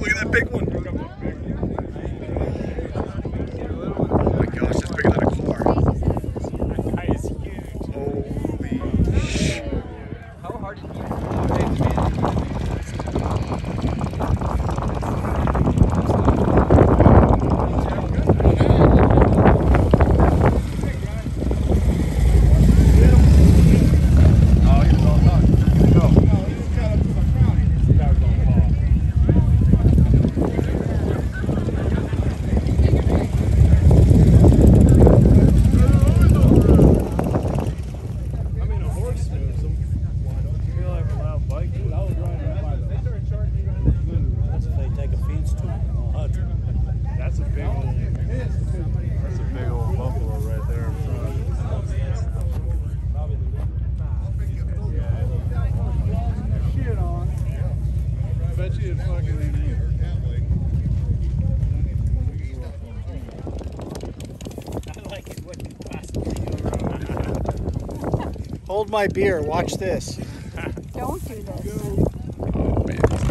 Look at that big one. If they take offense to it. They'll hunt it. That's a big old. That's a big old buffalo right there in front. Shit on. I bet you it fucking ain't either. I like it when you Hold my beer. Watch this. Don't do this. Oh man.